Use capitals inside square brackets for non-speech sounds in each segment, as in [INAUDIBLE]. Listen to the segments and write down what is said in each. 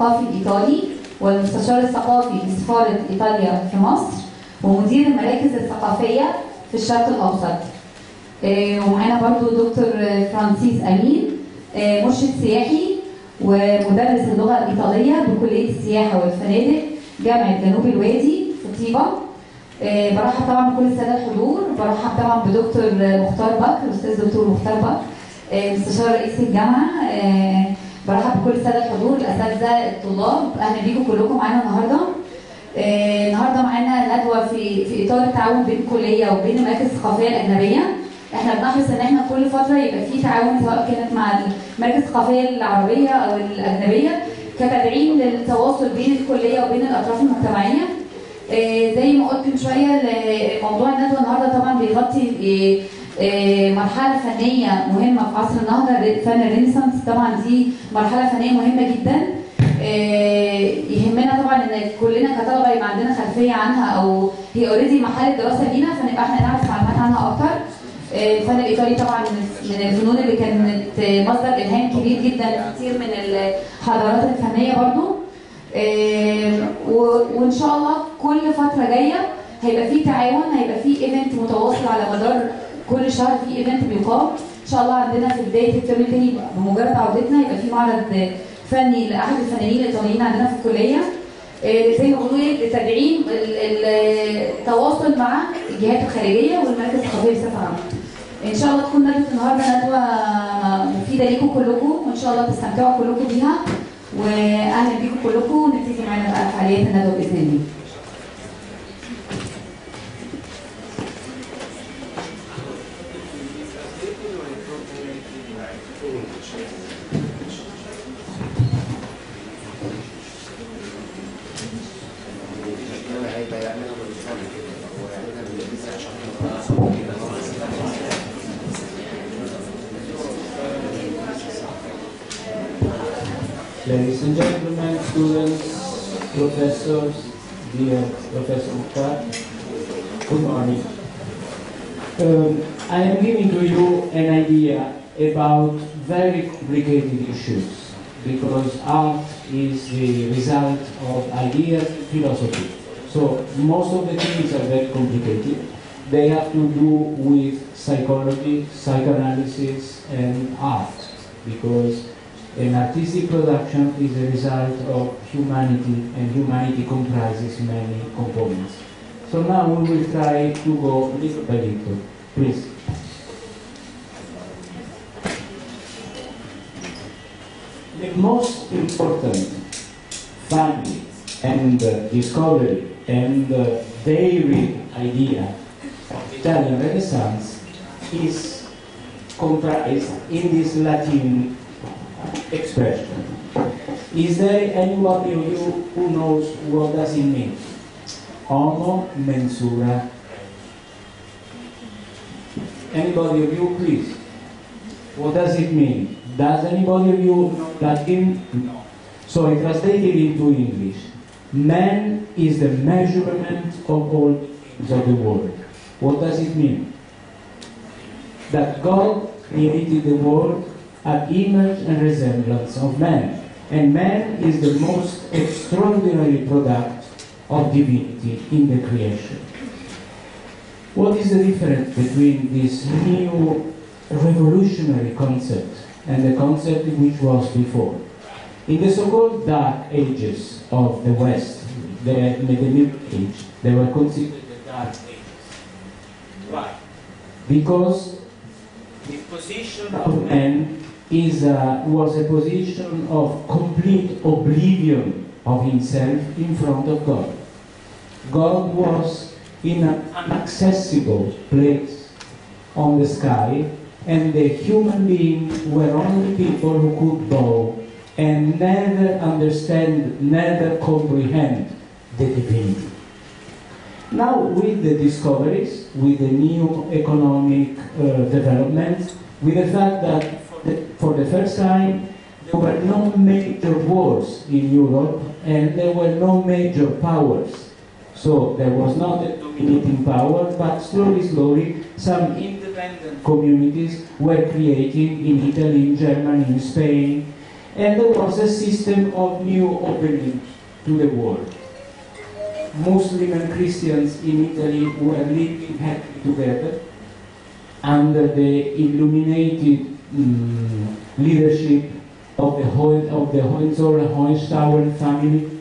الثقافي الإيطالي والمستشار الثقافي لسفارة إيطاليا في مصر ومدير المراكز الثقافية في الشرق الأوسط. آه، ومعانا برضو دكتور فرانسيس أمين آه، مرشد سياحي ومدرس اللغة الإيطالية بكلية السياحة والفنادق جامعة جنوب الوادي في طيبة. آه، برحب طبعا بكل السادة الحضور برحب طبعا بدكتور مختار بكر الأستاذ دكتور مختار بكر مستشار رئيس الجامعة برحب بكل السادة الحضور الأساتذة الطلاب. أهلا بيكم كلكم معانا النهاردة. آه، النهارده معانا ندوة في في إطار التعاون بين الكلية وبين المراكز الثقافية الأجنبية. إحنا بنحرص إن إحنا كل فترة يبقى في تعاون سواء كانت مع المراكز الثقافية العربية أو الأجنبية كتدعيم للتواصل بين الكلية وبين الأطراف المجتمعية. آه، زي ما قلت من شوية موضوع الندوة النهارده طبعا بيغطي آه، مرحلة فنية مهمة في عصر النهضة. فن الرينيسانس طبعا دي مرحلة فنية مهمة جدا. آه، يهمنا طبعا إن كلنا كطلبة يبقى عندنا خلفية عنها أو هي اوريدي محل دراسة لينا فنبقى إحنا نعرف معلومات عنها أكتر. آه، الفن الإيطالي طبعا من الفنون اللي كانت مصدر إلهام كبير جدا لكثير من الحضارات الفنية برضو. آه، وإن شاء الله كل فترة جاية هيبقى في تعاون هيبقى في ايفنت متواصل على مدار كل شهر في ايفنت بيقام إن شاء الله عندنا في بداية الترم الثاني بمجرد عودتنا يبقى في معرض فني لأحد الفنانين الايطاليين عندنا في الكلية زي ما بيقولوا إيه لتدعيم ال- ال- التواصل مع الجهات الخارجية والمراكز الثقافيه بصفه عامه. إن شاء الله تكون ندوه النهارده ندوة مفيدة ليكم كلكم وإن شاء الله تستمتعوا كلكم بيها وأهلا بيكم كلكم ونبتدي معانا بقى فعاليات الندوة بإذن الله. Ladies and gentlemen, students, professors, dear Professor Mukhtar, good morning. Um, I am giving to you an idea about very complicated issues because art is the result of ideas and philosophy. So most of the things are very complicated. They have to do with psychology, psychoanalysis, and art because an artistic production is a result of humanity, and humanity comprises many components. So now we will try to go little by little. Please. The most important family and uh, discovery and uh, daily idea of Italian Renaissance is comprised in this Latin expression. Is there anybody of you who knows what does it mean? Homo mensura. Anybody of you, please? What does it mean? Does anybody of you know Latin? No. So I translated into English. Man is the measurement of all things of the world. What does it mean? That God created the world at image and resemblance of man. And man is the most extraordinary product of divinity in the creation. What is the difference between this new revolutionary concept and the concept which was before? In the so-called dark ages of the West, the, the Middle Age, they were considered the dark ages. Why? Because the position of man is a, was a position of complete oblivion of himself in front of God. God was in an inaccessible place on the sky, and the human beings were only people who could bow and never understand, never comprehend the divinity. Now, with the discoveries, with the new economic uh, developments, with the fact that for the, first time there were no major wars in Europe and there were no major powers. So there was not a limiting power, but slowly, slowly, some independent communities were created in Italy, in Germany, in Spain, and there was a system of new opening to the world. Muslim and Christians in Italy were living happily together under the illuminated mm, leadership of the, Ho- of the Hohenzollern Hohenstaufen family.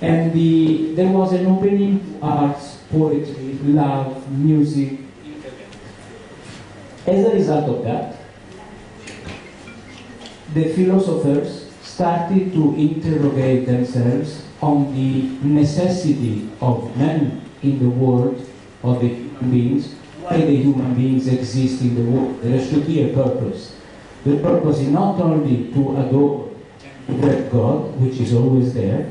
And the, there was an opening arts, poetry, love, music. As a result of that, the philosophers started to interrogate themselves on the necessity of men in the world, of the human beings, why the human beings exist in the world. There should be a purpose. The purpose is not only to adore worship God, which is always there,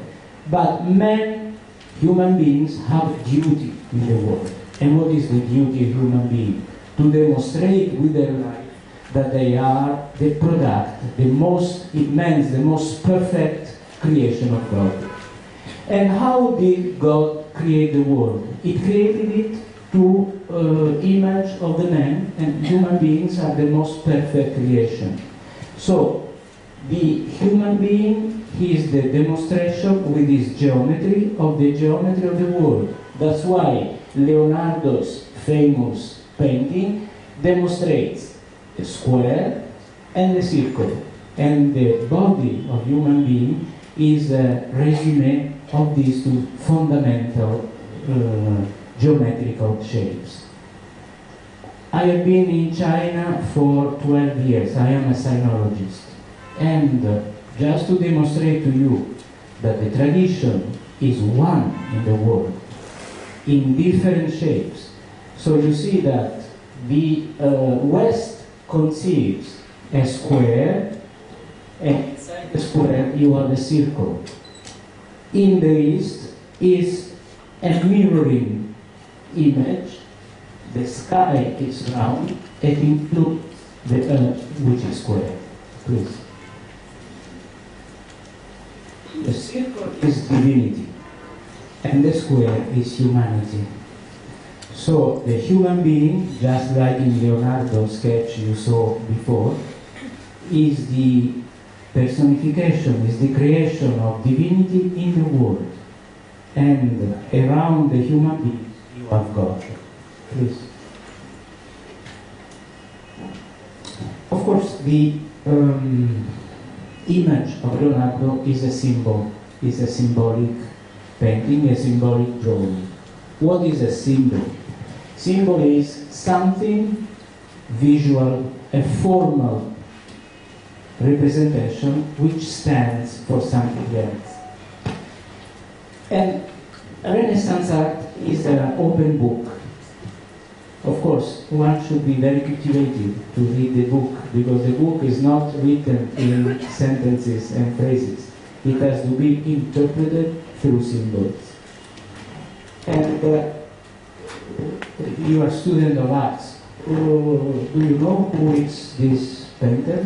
but men, human beings, have duty in the world. And what is the duty of human being? To demonstrate with their life that they are the product, the most immense, the most perfect creation of God. And how did God create the world? He created it to uh, image of the man, and human beings are the most perfect creation. So, the human being he is the demonstration with his geometry of the geometry of the world. That's why Leonardo's famous painting demonstrates a square and a circle. And the body of human being is a resume of these two fundamental uh, geometrical shapes. I have been in China for 12 years. I am a sinologist. And uh, just to demonstrate to you that the tradition is one in the world, in different shapes. So you see that the uh, West conceives a square, and square you have a circle. In the East is a mirroring image. The sky is round, it includes the earth, which is square. Please. The circle is divinity, and the square is humanity. So the human being, just like in Leonardo's sketch you saw before, is the personification, is the creation of divinity in the world. And around the human being, you God. Please. Of course, the um, image of Leonardo is a symbol, is a symbolic painting, a symbolic drawing. What is a symbol? Symbol is something visual, a formal representation which stands for something else. And Renaissance art is an open book. Of course, one should be very cultivated to read the book because the book is not written in sentences and phrases. It has to be interpreted through symbols. And uh, you are a student of arts. Uh, do you know who is this painter?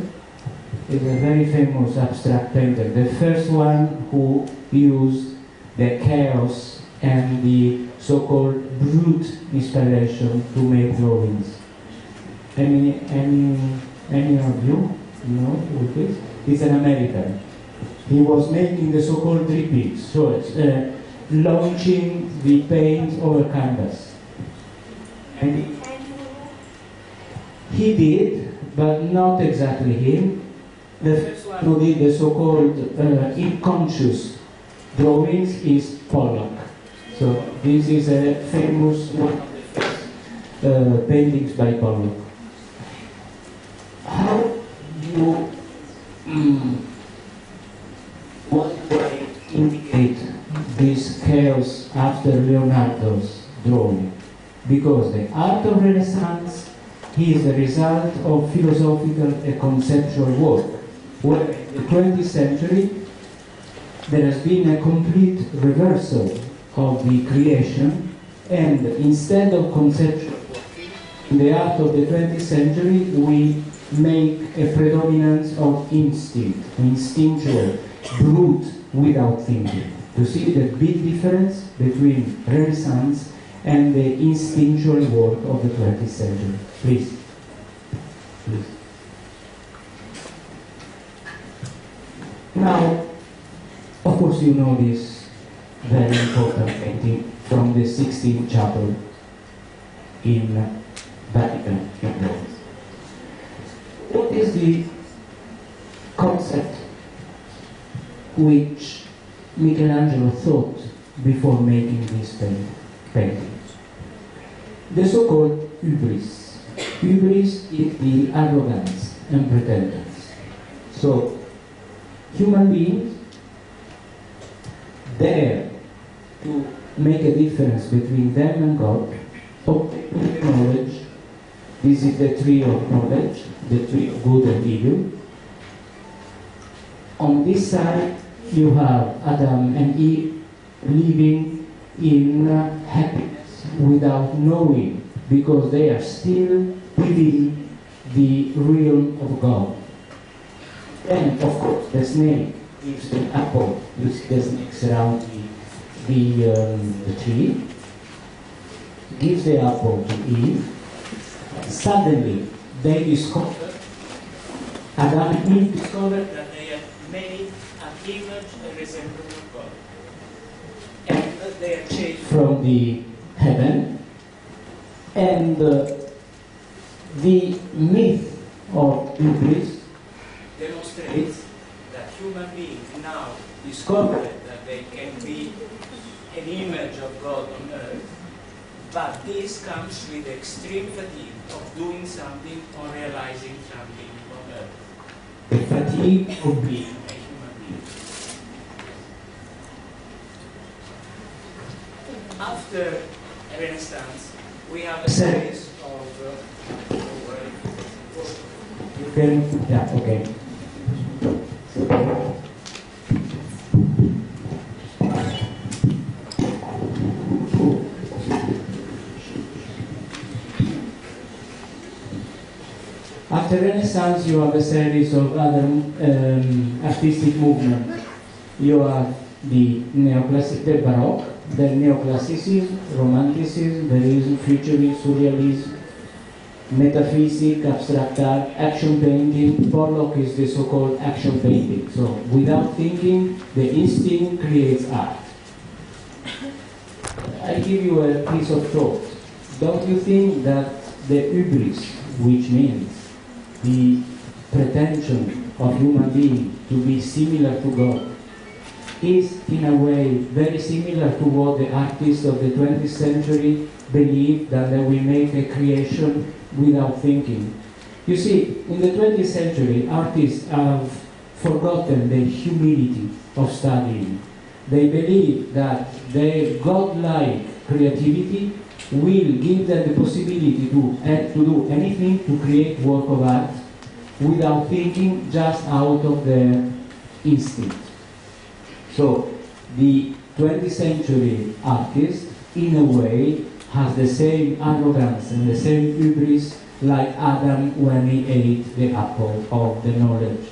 He's a very famous abstract painter. The first one who used the chaos and the so-called brute inspiration to make drawings. Any, any, any of you know who it is? He's an American. He was making the so-called drippings, so it's uh, launching the paint over canvas. And he did, but not exactly him. The first one the so-called uh, unconscious drawings is Pollock. So this is a famous one of the uh, paintings by Pollock. How you mm, what indicate this chaos after Leonardo's drawing? Because the art of Renaissance is the result of philosophical and conceptual work. Where in the 20th century there has been a complete reversal of the creation, and instead of conceptual in the art of the 20th century, we make a predominance of instinct, instinctual, brute, without thinking. To see the big difference between Renaissance and the instinctual work of the 20th century. Please. Please. Now, of course, you know this very important painting from the Sistine Chapel in Vatican in Rome. What is the concept which Michelangelo thought before making this painting? The so-called hubris. Hubris is the arrogance and pretendence. So, human beings dare to make a difference between them and God, obtain knowledge. This is the tree of knowledge, the tree of good and evil. On this side, you have Adam and Eve living in uh, happiness without knowing, because they are still within the realm of God. And of course, the snake gives an apple, see the snakes around the um, the tree, gives the apple to Eve. Suddenly, they discover, Adam and Eve discover that they have made an image of God. And that they are changed from the heaven. And uh, the myth of Iblis demonstrates that human beings now discover that they can be an image of God on earth, but this comes with extreme fatigue of doing something or realizing something on earth. The fatigue of being a human being. After Renaissance, we have a series of. Uh, you can, yeah, okay. After Renaissance, you have a series of other um, artistic movements. You have the neoclassic, the Baroque, the neoclassicism, romanticism, verism, futurism, surrealism, metaphysics, abstract art, action painting. Pollock is the so-called action painting. So without thinking, the instinct creates art. I give you a piece of thought. Don't you think that the hubris, which means the pretension of human being to be similar to God is in a way very similar to what the artists of the 20th century believed that will make a creation without thinking. You see, in the 20th century, artists have forgotten the humility of studying. They believe that their godlike creativity will give them the possibility to, uh, to do anything to create work of art without thinking, just out of their instinct. So the 20th century artist, in a way, has the same arrogance and the same hubris like Adam when he ate the apple of the knowledge.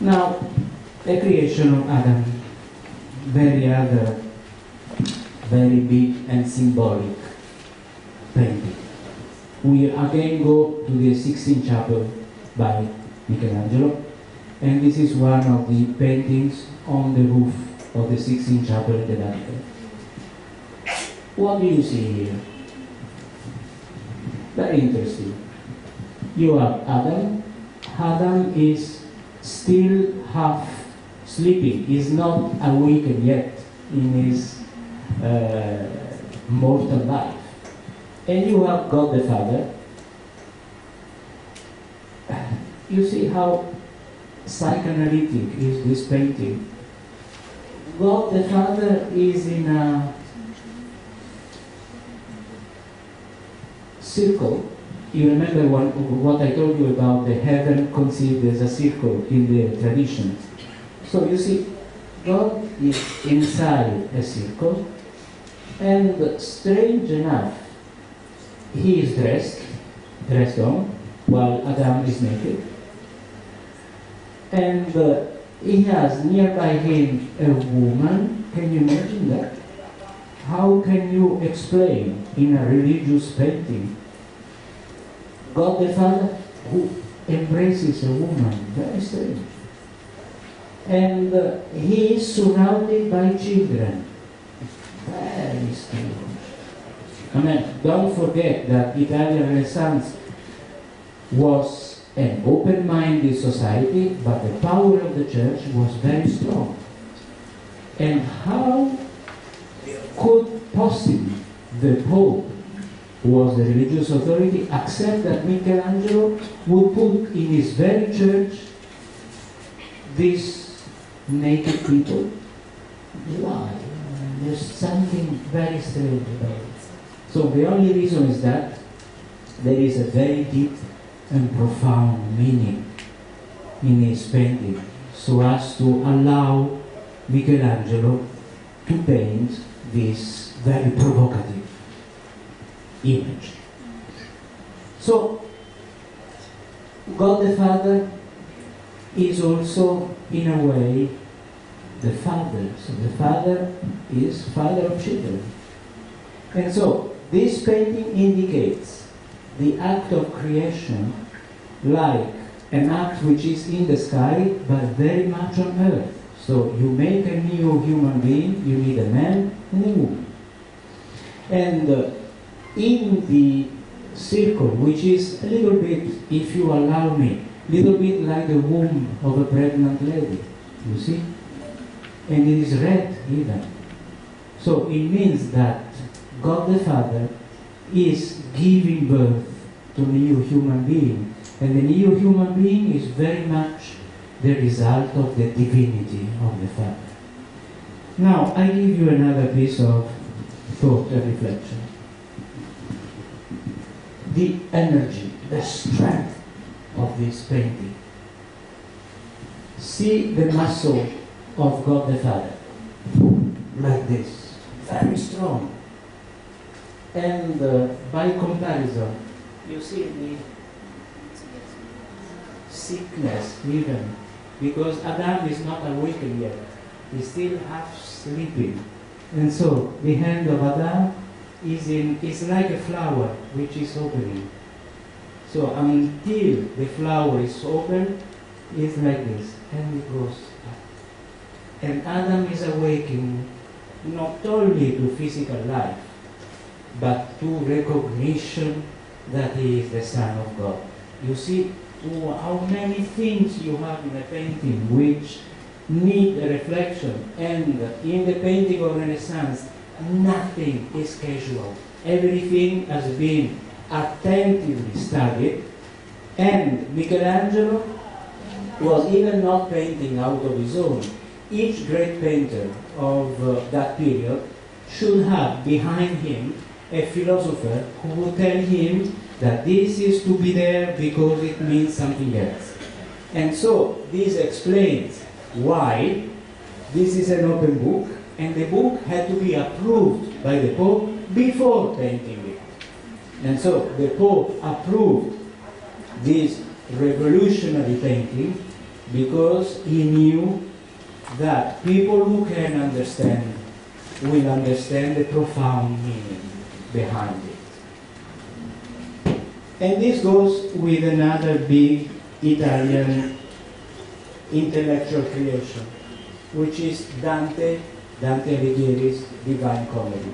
Now, the creation of Adam, very other, very big and symbolic painting. We again go to the Sistine Chapel by Michelangelo, and this is one of the paintings on the roof of the Sistine Chapel in the Vatican. What do you see here? Very interesting. You have Adam. Adam is still half sleeping. He's not awakened yet in his uh, mortal life. And you have God the Father. [SIGHS] You see how psychoanalytic is this painting. God the Father is in a circle. You remember what I told you about the heaven conceived as a circle in the tradition. So you see, God is inside a circle, and strange enough, he is dressed, dressed on, while Adam is naked. And uh, he has nearby him a woman Can you imagine that? How can you explain in a religious painting God the Father who embraces a woman? Very strange. And uh, he is surrounded by children. Very strange. I mean, don't forget that Italian Renaissance was an open-minded society, but the power of the church was very strong. And how could possibly the Pope, who was the religious authority, accept that Michelangelo would put in his very church these naked people? Why? There's something very strange about it. So the only reason is that there is a very deep and profound meaning in his painting, so as to allow Michelangelo to paint this very provocative image. So, God the Father is also, in a way, the Father. So the Father is Father of children. And so, this painting indicates the act of creation like an act which is in the sky but very much on earth. So you make a new human being, you need a man and a woman. And uh, in the circle, which is a little bit, if you allow me, little bit like the womb of a pregnant lady, you see? And it is red even. So it means that God the Father is giving birth to a new human being. And the new human being is very much the result of the divinity of the Father. Now, I give you another piece of thought and reflection. The energy, the strength of this painting. See the muscle of God the Father, like this, very strong. And uh, by comparison, you see the sickness even because Adam is not awakened yet. He's still half sleeping. And so the hand of Adam is in is like a flower which is opening. So until the flower is open, it's like this, and it goes. And Adam is awakening not only to physical life, but to recognition that he is the Son of God. You see how many things you have in a painting which need a reflection, and in the painting of Renaissance, nothing is casual. Everything has been attentively studied, and Michelangelo was even not painting out of his own. Each great painter of uh, that period should have behind him a philosopher who would tell him that this is to be there because it means something else. And so this explains why this is an open book and the book had to be approved by the Pope before painting it. And so the Pope approved this revolutionary painting because he knew that people who can understand will understand the profound meaning behind it. And this goes with another big Italian intellectual creation, which is Dante, Dante Alighieri's Divine Comedy.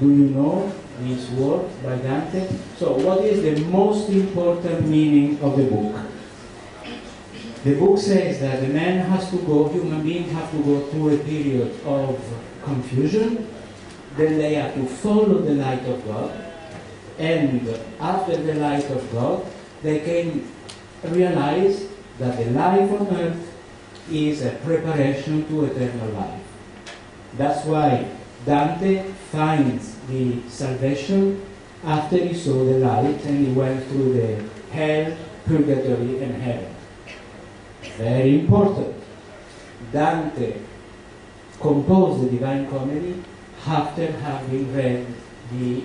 Do you know this work by Dante? So what is the most important meaning of the book? The book says that the man has to go, human beings have to go through a period of confusion, then they have to follow the light of God, and after the light of God, they can realize that the life on earth is a preparation to eternal life. That's why Dante finds the salvation after he saw the light and he went through the hell, purgatory, and heaven. Very important. Dante composed the Divine Comedy after having read the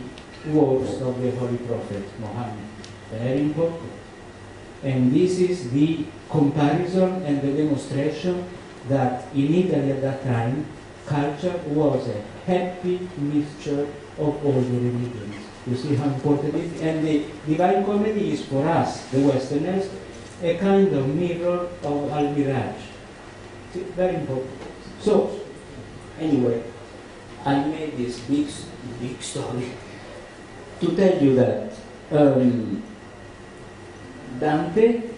works of the Holy Prophet Muhammad. Very important. And this is the comparison and the demonstration that in Italy at that time culture was a happy mixture of all the religions. You see how important it is? And the Divine Comedy is for us, the Westerners, a kind of mirror of Al-Miraj. Very important. So, anyway, I made this big, big story [LAUGHS] to tell you that um, Dante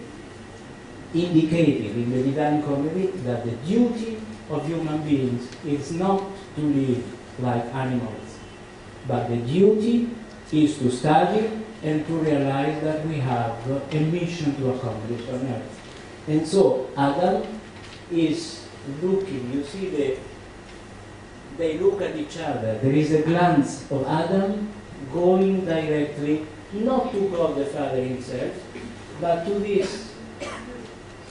indicated in the Divine Comedy that the duty of human beings is not to live like animals, but the duty is to study and to realize that we have a mission to accomplish on earth. And so Adam is looking, you see the they look at each other. There is a glance of Adam going directly not to God the Father himself, but to this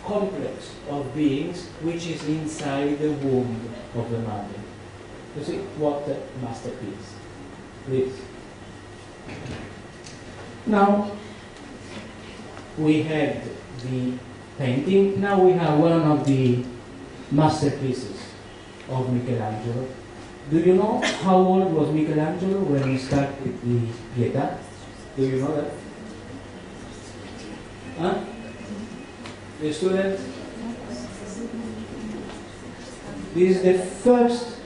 complex of beings which is inside the womb of the mother. You see what a masterpiece. Please. Now we had the painting, now we have one of the masterpieces of Michelangelo. Do you know how old was Michelangelo when he started the Pietà? Do you know that? Huh? The student? This is the first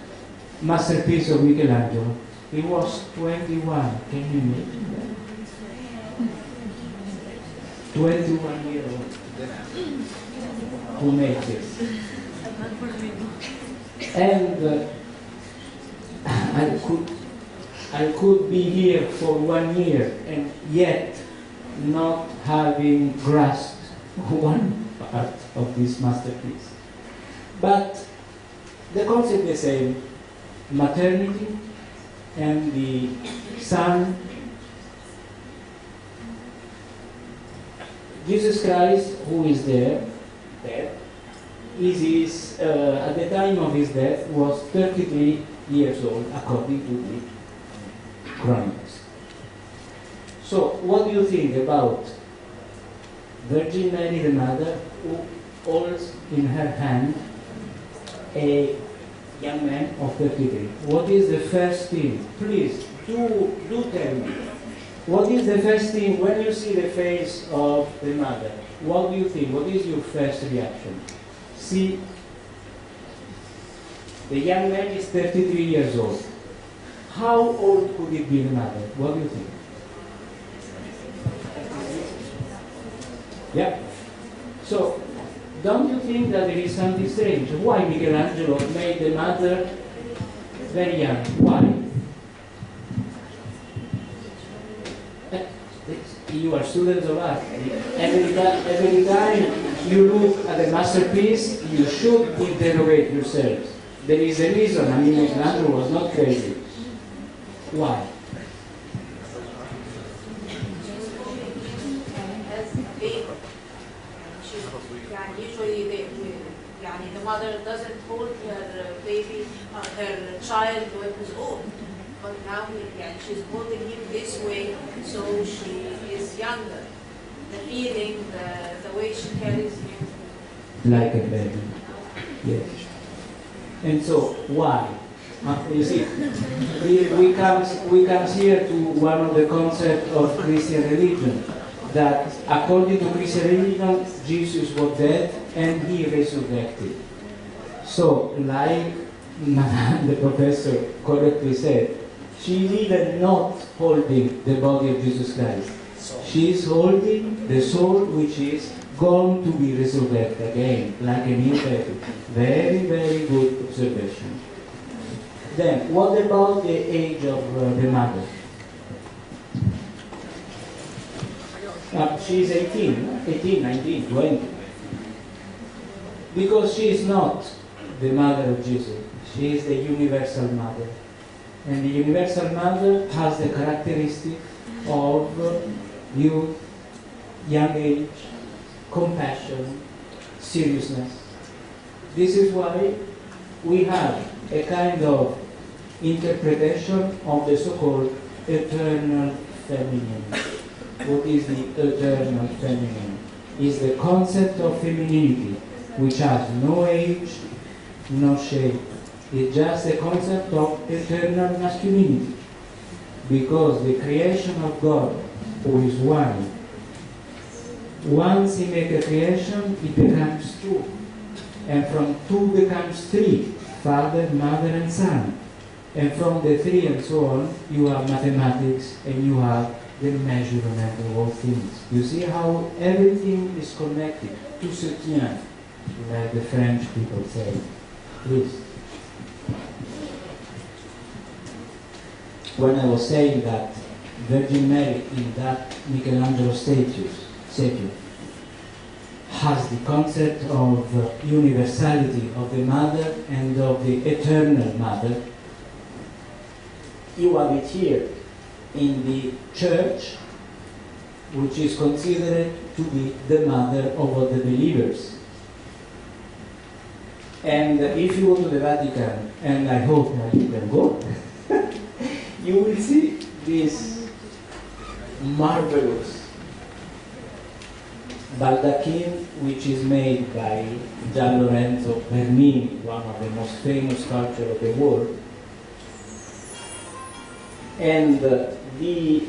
masterpiece of Michelangelo. He was 21. Can you imagine that? 21 years old. Who made this? And uh, I could I could be here for one year and yet not having grasped [LAUGHS] one part of this masterpiece. But the concept is the same maternity and the son. Jesus Christ, who is there, there, is his, uh, at the time of his death was 33 years old, according to the Chronicles. So, what do you think about Virgin Mary, the mother, who holds in her hand a young man of 33? What is the first thing? Please, do, do tell me. What is the first thing when you see the face of the mother? What do you think? What is your first reaction? See, the young man is 33 years old. How old could it be the mother? What do you think? Yeah. So, don't you think that there is something strange? Why Michelangelo made the mother very young? Why? you are students of art. Every, every time you look at a masterpiece, you should interrogate yourselves. There is a reason, I mean, Michelangelo was not crazy. Why? Usually, the mother doesn't hold her baby, her child when he's old but now again she's holding him this way, so she is younger. The feeling, the, the way she carries him. Like a baby. Yes. And so, why? Uh, you see, we, we, come, we come here to one of the concepts of Christian religion, that according to Christian religion, Jesus was dead and he resurrected. So, like [LAUGHS] the professor correctly said, she is even not holding the body of Jesus Christ. She is holding the soul which is going to be resurrected again, like a new baby. Very, very good observation. Then, what about the age of uh, the mother? Uh, she is 18, 18, 19, 20. Because she is not the mother of Jesus. She is the universal mother. And the universal mother has the characteristic of youth, young age, compassion, seriousness. This is why we have a kind of interpretation of the so-called eternal feminine. What is the eternal feminine? Is the concept of femininity which has no age, no shape, is just a concept of eternal masculinity. Because the creation of God, who is one, once he makes a creation, it becomes two. And from two becomes three father, mother, and son. And from the three and so on, you have mathematics and you have the measurement of all things. You see how everything is connected. Tout se tient, like the French people say. Please. When I was saying that Virgin Mary in that Michelangelo statue, statue has the concept of uh, universality of the mother and of the eternal mother. You have it here in the church, which is considered to be the mother of all the believers. And if you go to the Vatican, and I hope that you can go, [LAUGHS] you will see this marvelous baldachin, which is made by Gian Lorenzo Bernini, one of the most famous sculptors of the world. And the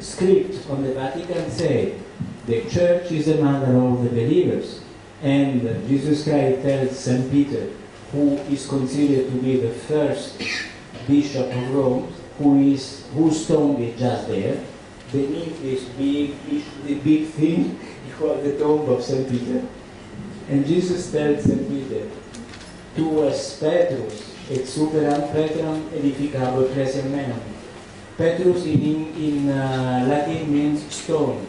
script on the Vatican say the church is the mother of the believers. And Jesus Christ tells St. Peter, who is considered to be the first bishop of Rome, who is whose tomb is just there, beneath this big, the big thing [LAUGHS] called the tomb of St. Peter. And Jesus tells St. Peter, Tu es Petrus, et superam Petram edificabo ecclesiam. Petrus in, in uh, Latin means stone.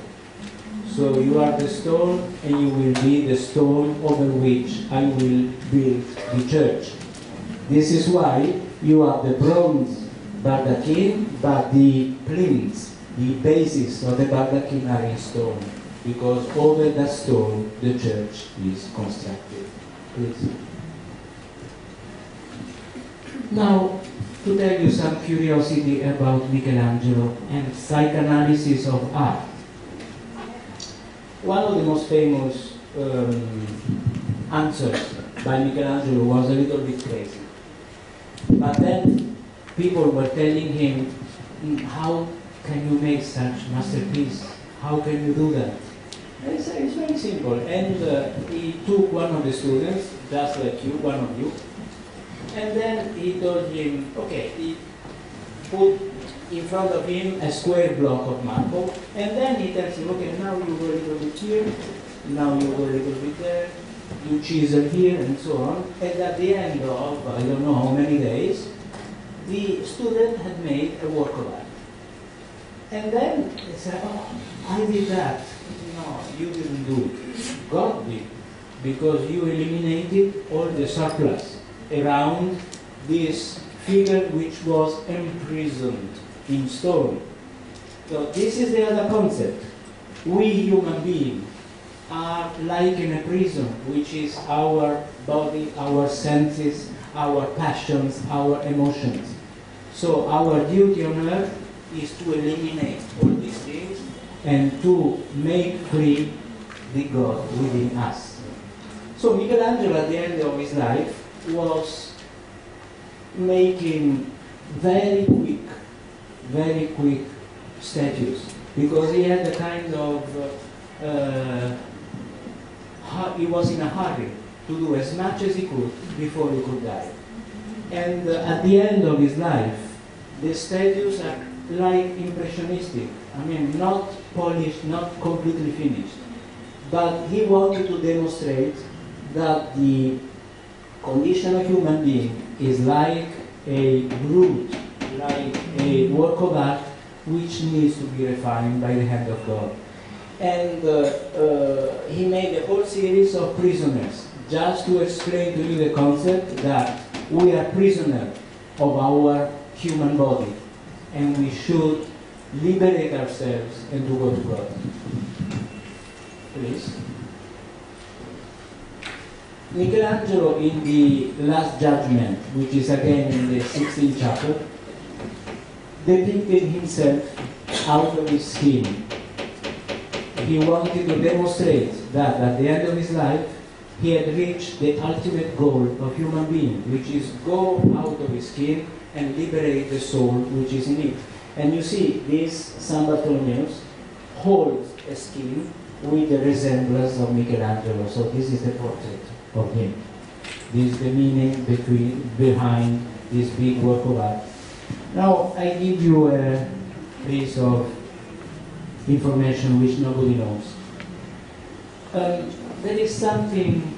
So you are the stone, and you will be the stone over which I will build the church. This is why you are the bronze baldachin, but the plinth, the bases of the baldachin are in stone, because over that stone the church is constructed. Please. Now, to tell you some curiosity about Michelangelo and psychoanalysis of art. One of the most famous um, answers by Michelangelo was a little bit crazy. But then people were telling him, "Mm, how can you make such masterpiece? How can you do that? Said, it's very simple. And uh, he took one of the students, just like you, one of you, and then he told him, okay, he put in front of him a square block of marble, and then he tells him, okay, now you go a little bit here, now you go a little bit there, you chisel here, and so on. And at the end of, I don't know how many days, the student had made a work of art. And then he said, oh, I did that. No, you didn't do it. God did. Because you eliminated all the surplus around this figure which was imprisoned in stone. So this is the other concept. We human beings are like in a prison, which is our body, our senses, our passions, our emotions. So our duty on earth is to eliminate all these things and to make free the God within us. So Michelangelo at the end of his life was making very quick, very quick statues because he had a kind of uh, he was in a hurry to do as much as he could before he could die. And uh, at the end of his life, the statues are like impressionistic. I mean, not polished, not completely finished. But he wanted to demonstrate that the condition of human being is like a brute, like a work of art which needs to be refined by the hand of God. And uh, uh, he made a whole series of prisoners just to explain to you the concept that we are prisoners of our human body and we should liberate ourselves and to go to God. Please. Michelangelo in the Last Judgment, which is again in the Sistine Chapel, depicted himself out of his skin. He wanted to demonstrate that at the end of his life, he had reached the ultimate goal of human being, which is go out of his skin and liberate the soul which is in it. And you see, this San Bartolomeus holds a skin with the resemblance of Michelangelo. So this is the portrait of him. This is the meaning between, behind this big work of art. Now I give you a piece of information which nobody knows. Um, there is something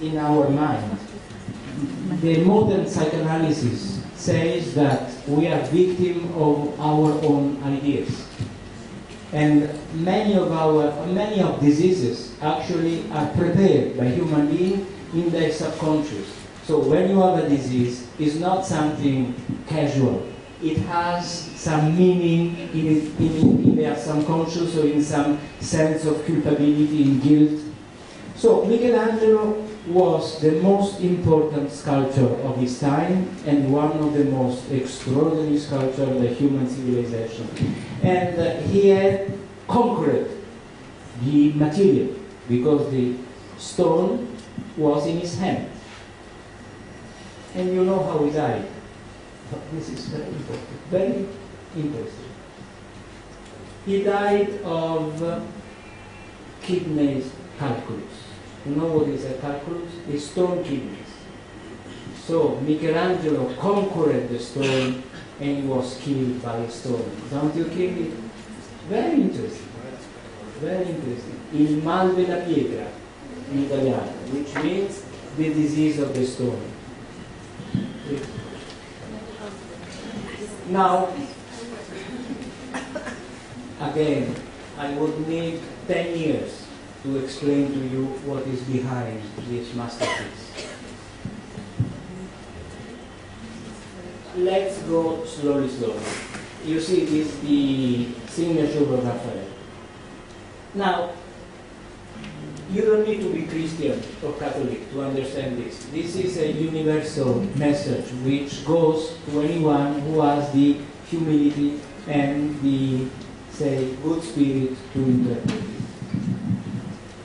in our mind. The modern psychoanalysis says that we are victim of our own ideas. And many of our many of diseases actually are prepared by human beings in their subconscious. So when you have a disease, it's not something casual. It has some meaning in, in, in their subconscious or in some sense of culpability and guilt. So Michelangelo was the most important sculptor of his time and one of the most extraordinary sculptors of the human civilization. And uh, he had conquered the material because the stone was in his hand. And you know how he died. This is very important, very interesting. He died of uh, kidney calculus. Is a calculus? A stone kidneys. So Michelangelo conquered the stone and he was killed by a stone. Don't you think it? Very interesting. Very interesting. Il mal della pietra in italiano, which means the disease of the stone. Now, again, I would need 10 years to explain to you what is behind this masterpiece. Let's go slowly, slowly. You see, this is the signature of Raphael. Now, you don't need to be Christian or Catholic to understand this. This is a universal message which goes to anyone who has the humility and the, say, good spirit to interpret it.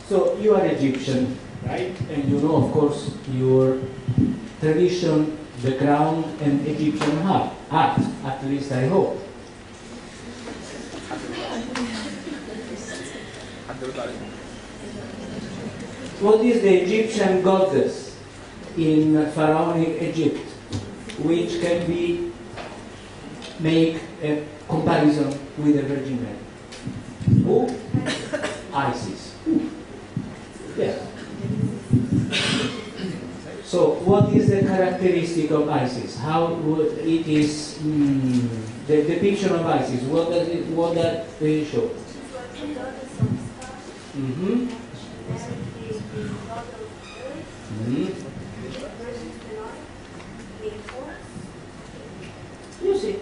So you are Egyptian, right? And you know, of course, your tradition, background, and Egyptian art. Art, at least I hope. What is the Egyptian goddess in pharaonic Egypt, which can be make a comparison with the Virgin Mary? Who? Isis. Yes. So, what is the characteristic of Isis? How would it is mm, the depiction of Isis? What does it? What it show? Mm-hmm. Mm-hmm. You see,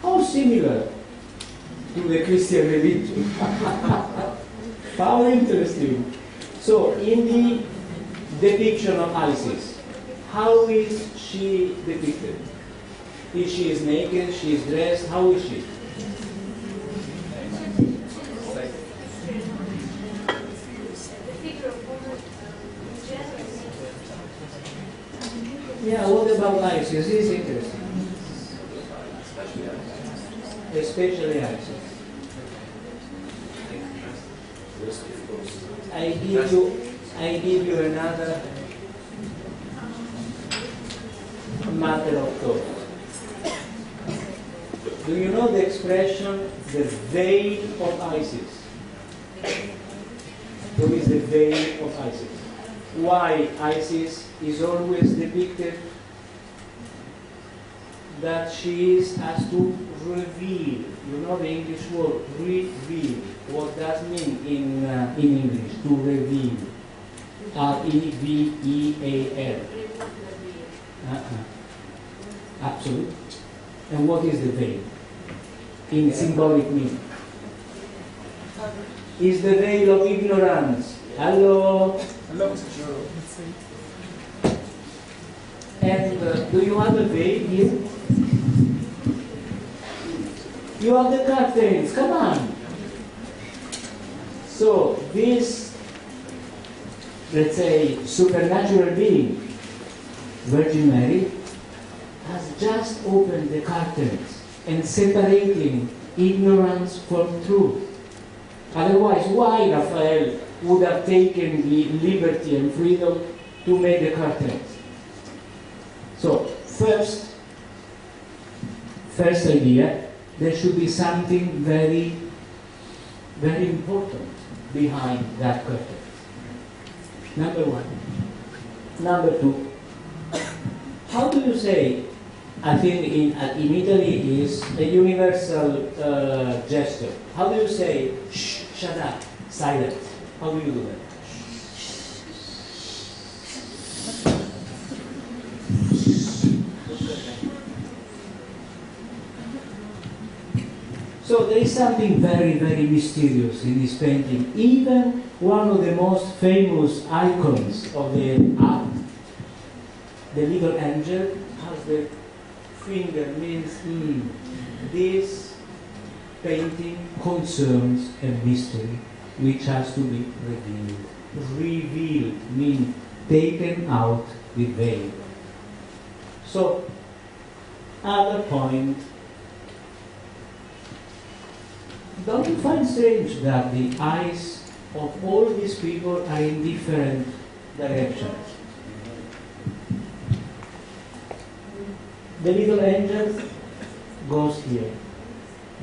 how similar to the Christian religion. [LAUGHS] how interesting. So, in the depiction of Isis, how is she depicted? Is she is naked? She is dressed? How is she? Yeah, what about Isis? This is interesting. Especially Isis. I give you, I give you another matter of thought. Do you know the expression the veil of Isis? What is the veil of Isis? Why Isis is always depicted that she is as to reveal. You know the English word reveal. What does mean in uh, in English to reveal? R E V E A L. Uh-uh. Absolute. And what is the veil? In symbolic meaning. Is the veil of ignorance. Hello. Mr. And uh, do you have a veil here? You have the curtains. Come on. So this let's say, supernatural being, Virgin Mary, has just opened the curtains and separating ignorance from truth. Otherwise, why Raphael would have taken the liberty and freedom to make the curtains? So, first, first idea, there should be something very, very important behind that curtain. Number one. Number two, how do you say, I think in, uh, in Italy is a universal uh, gesture. How do you say, shh, shut up, silent? How do you do that? So there is something very, very mysterious in this painting. Even one of the most famous icons of the art, the little angel, has the finger means this painting concerns a mystery which has to be revealed. Revealed means taken out the veil. So, other point don't you find strange that the eyes of all these people are in different directions? The little angel goes here.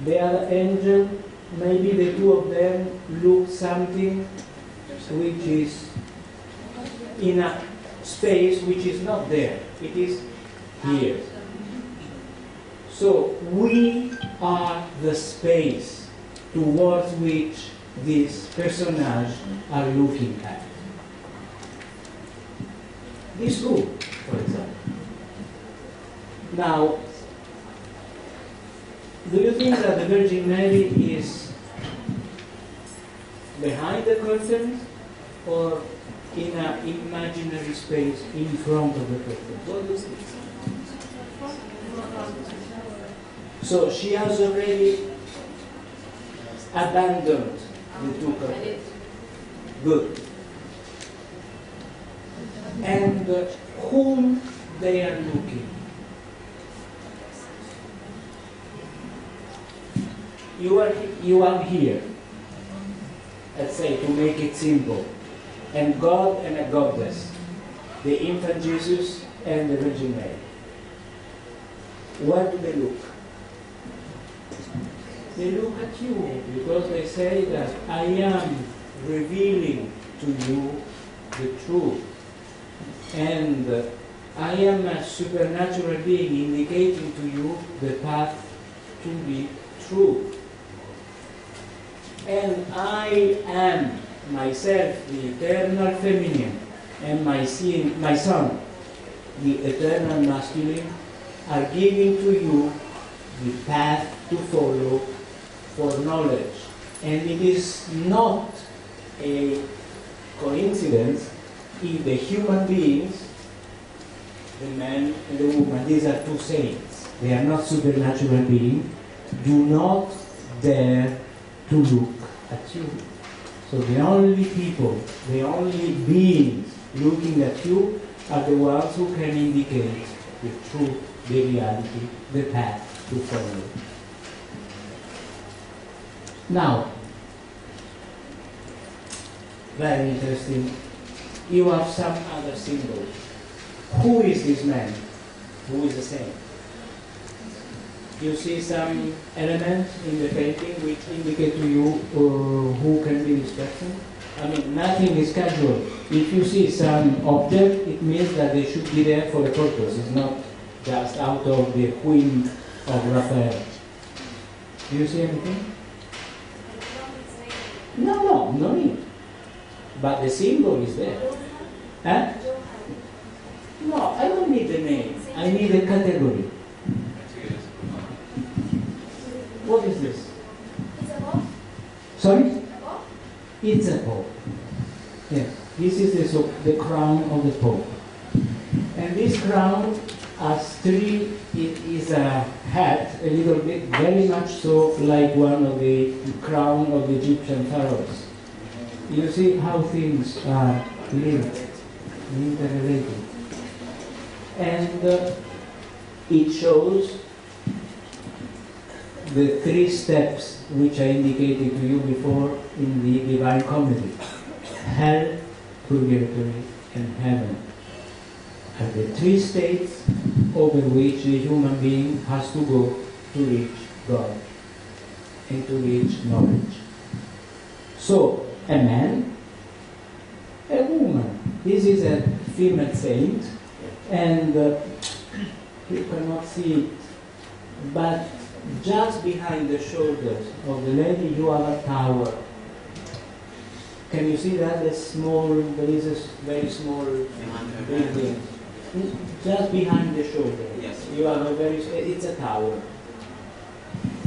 The other angel, maybe the two of them look something which is in a space which is not there. It is here. So we are the space towards which these personages are looking at. This room, for example. Now, do you think that the Virgin Mary is behind the curtain or in an imaginary space in front of the curtain? What do you think? So she has already abandoned the two curtains. Good. And uh, whom they are looking. You are, you are here, let's say, to make it simple. And God and a goddess, the infant Jesus and the Virgin Mary. Where do they look? They look at you because they say that I am revealing to you the truth. And I am a supernatural being indicating to you the path to the truth. And I am myself the eternal feminine and my, sin, my son, the eternal masculine, are giving to you the path to follow for knowledge. And it is not a coincidence if the human beings, the man and the woman, these are two saints, they are not supernatural beings, do not dare to look at you. So the only people, the only beings looking at you are the ones who can indicate the truth, the reality, the path to follow. Now, very interesting. You have some other symbol. Who is this man? Who is the saint? You see some elements in the painting which indicate to you uh, who can be this? I mean, nothing is casual. If you see some object, it means that they should be there for a purpose. It's not just out of the whim of Raphael. Do you see anything? No, no, no need. But the symbol is there. Huh? No, I don't need the name. I need a category. What is this? It's a box. Sorry? A box. It's a pope. Yes, this is the, so, the crown of the pope. And this crown has three, it is a hat, a little bit, very much so like one of pharaohs. You see how things are linked, interrelated. And uh, it shows the three steps which I indicated to you before in the Divine Comedy hell, purgatory, and heaven are the three states over which the human being has to go to reach God and to reach knowledge. So, a man, a woman. This is a female saint, and uh, you cannot see it, but just behind the shoulders of the lady, you have a tower. Can you see that? A small, there is a very small building. Just behind the shoulder. Yes. You have a very, it's a tower.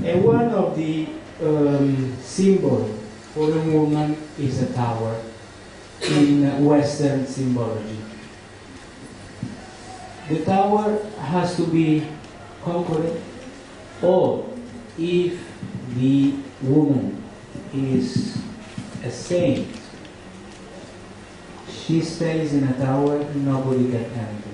And one of the um, symbol for a woman is a tower in Western symbology. The tower has to be conquered, or if the woman is a saint, she stays in a tower, nobody can enter.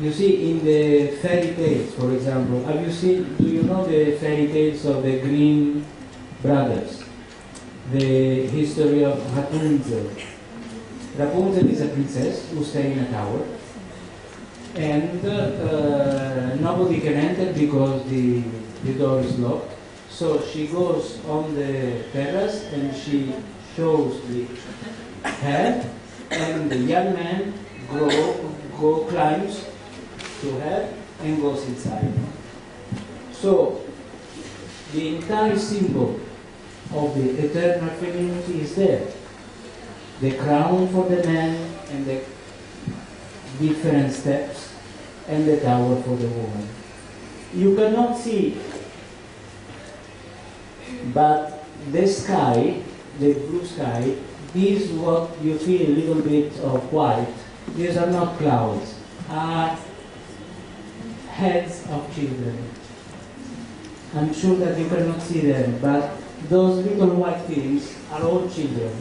You see, in the fairy tales, for example, have you seen, do you know the fairy tales of the Grimm brothers? The history of Rapunzel. Rapunzel is a princess who stays in a tower, and uh, nobody can enter because the, the door is locked. So she goes on the terrace and she shows the head, and the young man go, go climbs to her and goes inside. So the entire symbol of the eternal femininity is there. The crown for the man and the different steps and the tower for the woman. You cannot see, but the sky, the blue sky, is what you feel a little bit of white. These are not clouds, are heads of children. I'm sure that you cannot see them, but those little white things are all children.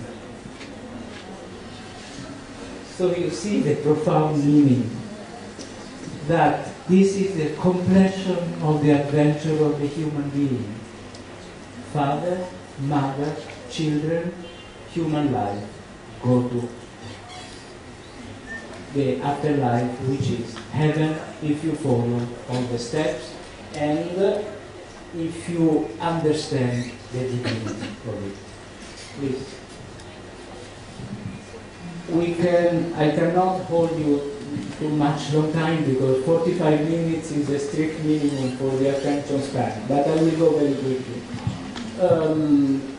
So you see the profound meaning that this is the completion of the adventure of the human being. Father, mother, children, human life go to the afterlife, which is heaven if you follow all the steps and if you understand divinity of it. Please. We can, I cannot hold you too much long time because 45 minutes is a strict minimum for the attention span, but I will go very quickly. Um,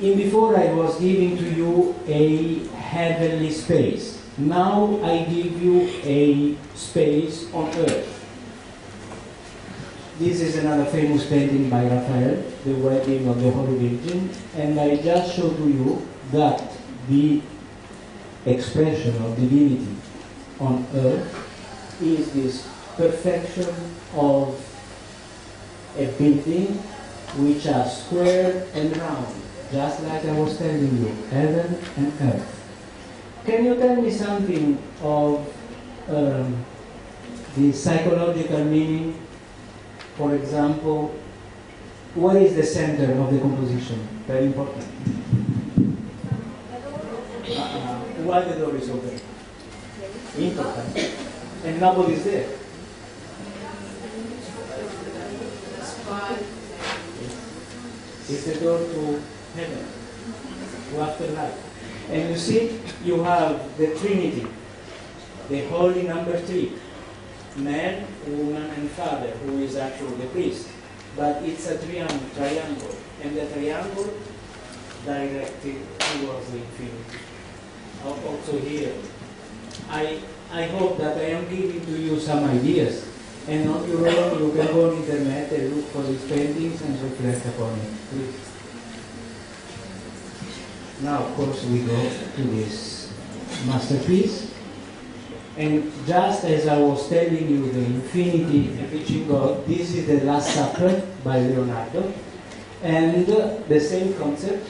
in before I was giving to you a heavenly space. Now I give you a space on earth. This is another famous painting by Raphael, The Wedding of the Holy Virgin, and I just show to you that the expression of divinity on earth is this perfection of a building which are square and round, just like I was telling you, heaven and earth. Can you tell me something of um, the psychological meaning? For example, what is the center of the composition? Very important. Uh, why the door is open? Important. And nobody is there. It's the door to heaven, to afterlife. And you see, you have the Trinity, the holy number three man, woman, and father, who is actually the priest. But it's a triangle, triangle and the triangle directed towards the infinity. Also here, I, I hope that I am giving to you some ideas. And on your own, you can go on internet and look for these paintings and reflect upon it. Please. Now, of course, we go to this masterpiece. And just as I was telling you the infinity reaching God, this is the Last Supper by Leonardo. And the same concept,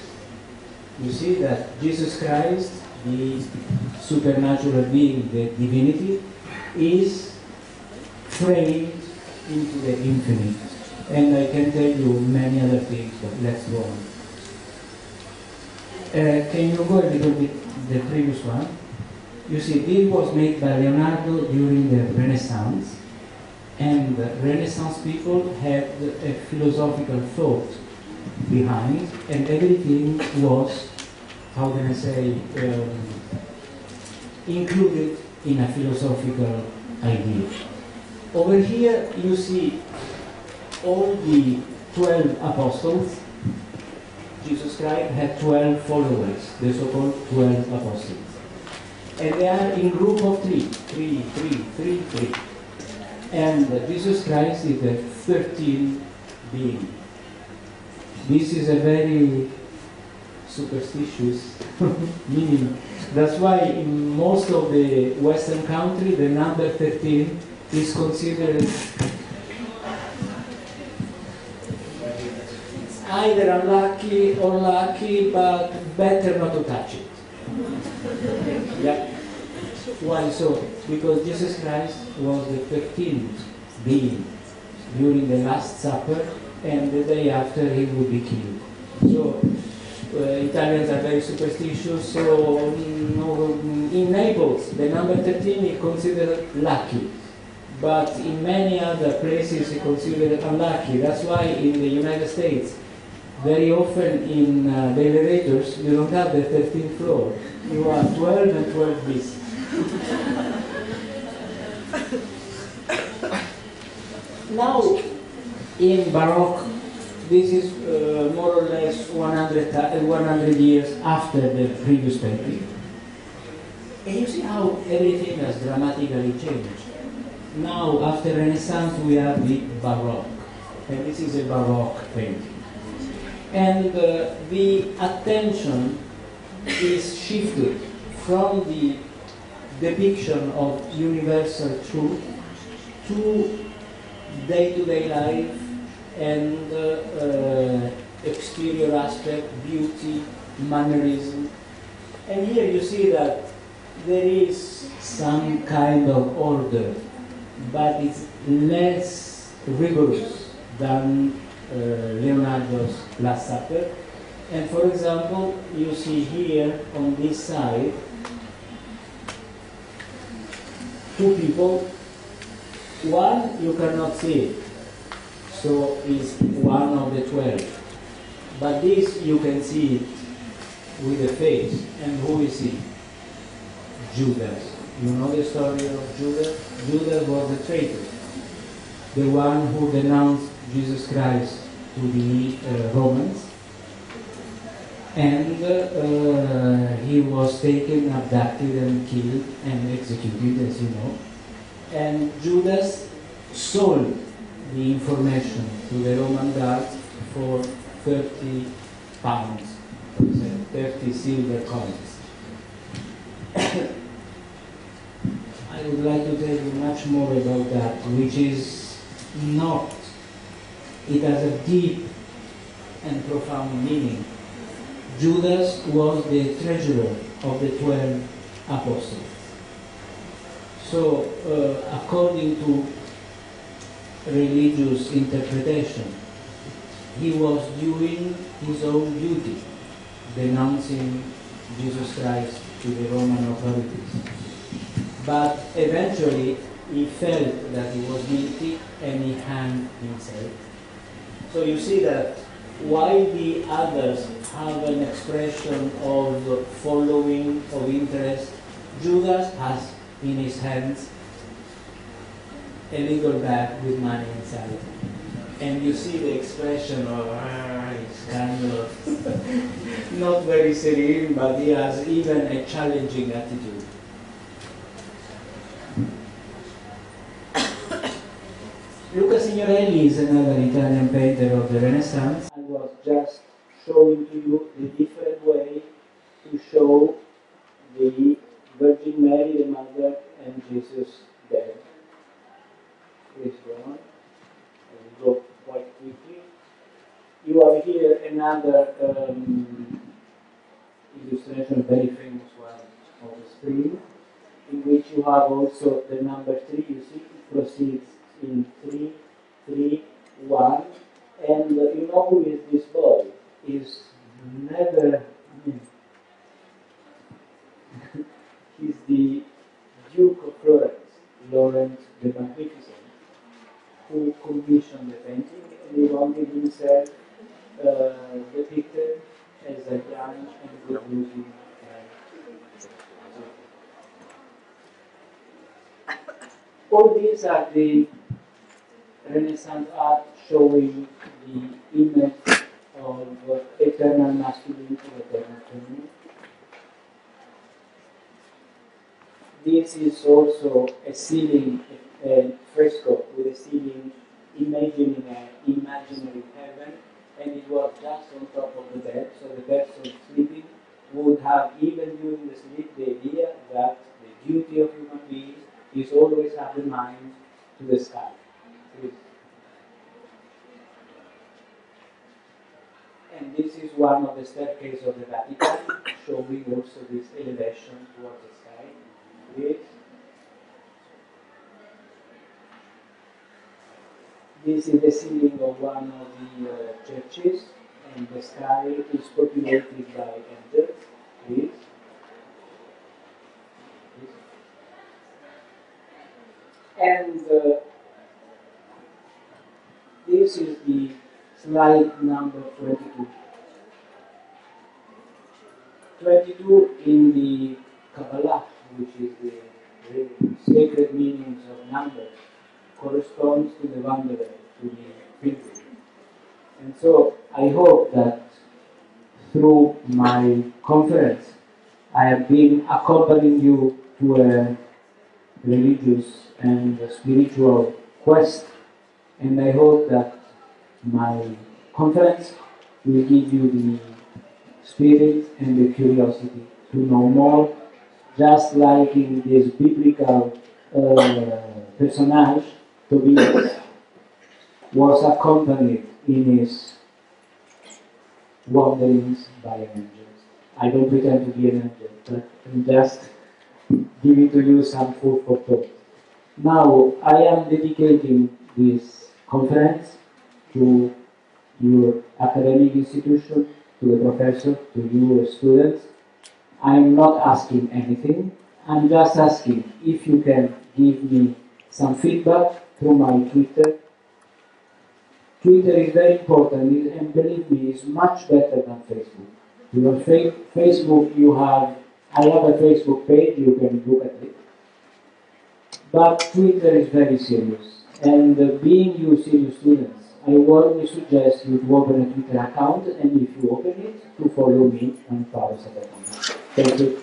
you see that Jesus Christ, the supernatural being, the divinity, is framed into the infinite. And I can tell you many other things, but let's go on. Uh, can you go a little bit the previous one? You see, this was made by Leonardo during the Renaissance, and the Renaissance people had a philosophical thought behind, and everything was, how can I say, um, included in a philosophical idea. Over here, you see all the 12 apostles. Jesus Christ had 12 followers, the so-called 12 apostles. And they are in group of three, three, three, three, three. And Jesus Christ is the 13th being. This is a very superstitious [LAUGHS] meaning. That's why in most of the Western country, the number 13 is considered either unlucky or lucky, but better not to touch it. yeah. Why so? Because Jesus Christ was the 13th being during the Last Supper, and the day after he would be killed. So uh, Italians are very superstitious. So no, in Naples, the number 13 is considered lucky, but in many other places it's considered unlucky. That's why in the United States, very often in uh, the elevators, you don't have the 13th floor. You are 12 and 12 bis. [LAUGHS] now, in Baroque, this is uh, more or less 100, uh, 100 years after the previous painting. And you see how everything has dramatically changed. Now, after Renaissance, we have the Baroque. And this is a Baroque painting. And uh, the attention is shifted from the depiction of universal truth to day-to-day life and uh, uh, exterior aspect, beauty, mannerism. And here you see that there is some kind of order, but it's less rigorous than uh, Leonardo's Last Supper. And for example, you see here on this side two people. One you cannot see, so is one of the twelve. But this you can see it with the face. And who is he? Judas. You know the story of Judas? Judas was the traitor, the one who denounced Jesus Christ to the uh, Romans. And uh, he was taken, abducted, and killed and executed, as you know. And Judas sold the information to the Roman guards for 30 pounds, 30 silver coins. [COUGHS] I would like to tell you much more about that, which is not, it has a deep and profound meaning. Judas was the treasurer of the 12 apostles. So, uh, according to religious interpretation, he was doing his own duty, denouncing Jesus Christ to the Roman authorities. But eventually, he felt that he was guilty and he hanged himself. So you see that while the others have an expression of following, of interest, Judas has in his hands a little bag with money inside. And you see the expression of, ah, it's kind of [LAUGHS] not very serene, but he has even a challenging attitude. Luca Signorelli is another Italian painter of the Renaissance. I was just showing to you the different way to show the Virgin Mary, the Mother, and Jesus dead. Please go on. I will go quite quickly. You have here another um, illustration, very famous one of the screen, in which you have also the number three. You see, it proceeds in three, three, one, and you know who is this boy? Is never. [LAUGHS] He's the Duke of Florence, Lawrence the Magnificent, who commissioned the painting, and he wanted himself uh, depicted as a young and good-looking man. All these are the Renaissance art showing the image of eternal masculine to eternal feminine. This is also a ceiling, a fresco with a ceiling imagining an imaginary heaven, and it was just on top of the bed, so the person sleeping would have, even during the sleep, the idea that the duty of human beings is always have the mind to the sky. And this is one of the staircases of the Vatican, showing also this elevation towards the sky. This. Is the ceiling of one of the uh, churches, and the sky is populated by angels. This. And uh, this is the slide number 22. 22 in the Kabbalah, which is the, sacred meanings of numbers, corresponds to the wanderer, to the pilgrim. And so I hope that through my conference, I have been accompanying you to a religious and spiritual quest, and I hope that my conference will give you the spirit and the curiosity to know more, just like in this biblical uh, personage, Tobias was accompanied in his wanderings by an angel. I don't pretend to be an angel, but I'm just giving to you some food for thought. Now, I am dedicating this conference to your academic institution, to the professor, to you students. I'm not asking anything. I'm just asking if you can give me some feedback through my Twitter. Twitter is very important, and believe me, it's much better than Facebook. Your fa- Facebook, you have, I have a Facebook page, you can look at it. But Twitter is very serious, and uh, being you serious students, I warmly suggest you to open a Twitter account, and if you open it, to follow me on Paolo Sabatini. Thank you.